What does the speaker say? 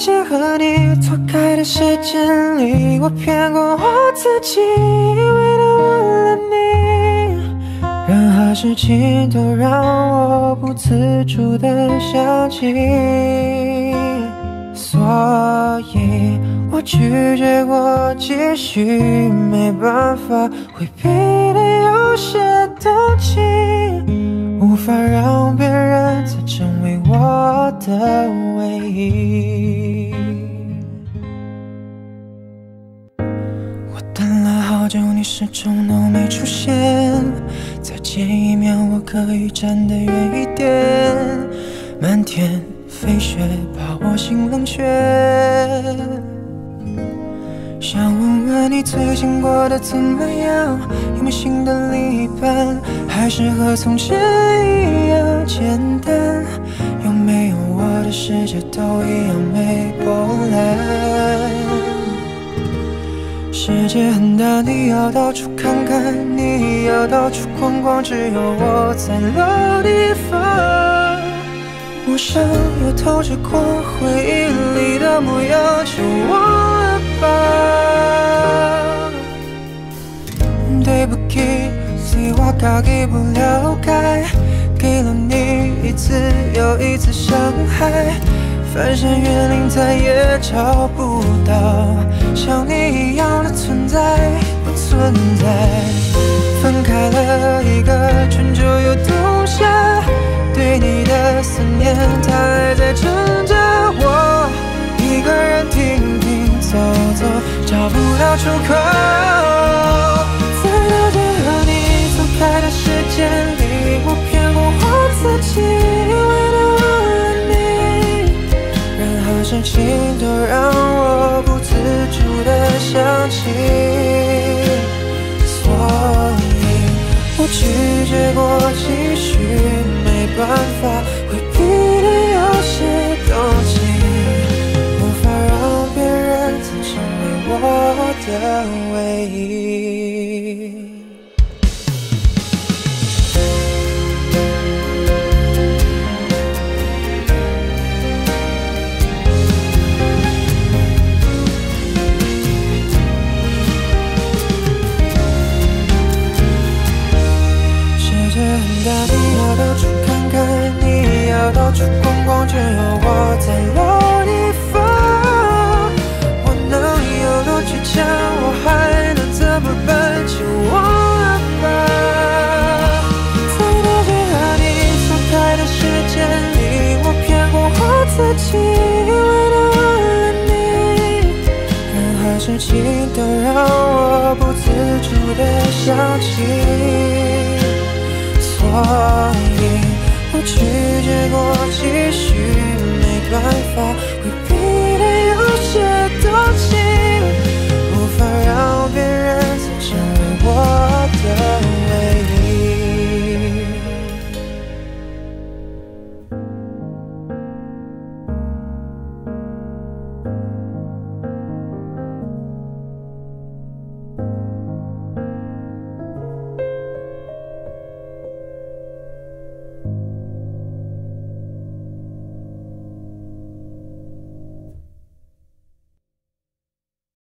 些和你错开的时间里，我骗过我自己，以为的忘了你，任何事情都让我不自主的想起，所以我拒绝过继续，没办法回避的有些动情，无法让别人再成为我的唯一。等了好久，你始终都没出现。再见一面，我可以站得远一点。漫天飞雪把我心冷却。想问问你最近过得怎么样？有没有新的另一半？还是和从前一样简单？有没有我的世界都一世界很大，你要到处看看，你要到处逛逛，只有我在老地方。陌生又透着光，回忆里的模样就忘了吧。对不起，是我自己不了解，给了你一次又一次伤害，翻山越岭再也找不到像你一样的存在，不存在。分开了一个春秋又冬夏，对你的思念它还在挣扎，我一个人停停走走，找不到出口。事情都让我不自主的想起。所以我拒绝过继续，没办法回避的有些动情，无法让别人再成为我的唯一。界很大，你要到处看看，你要到处逛逛，只有我在老地方。我能有多倔强，我还能怎么办？就忘了吧。在那些和你错开的时间里，我骗过我自己，以为忘了你。任何事情都让所以我拒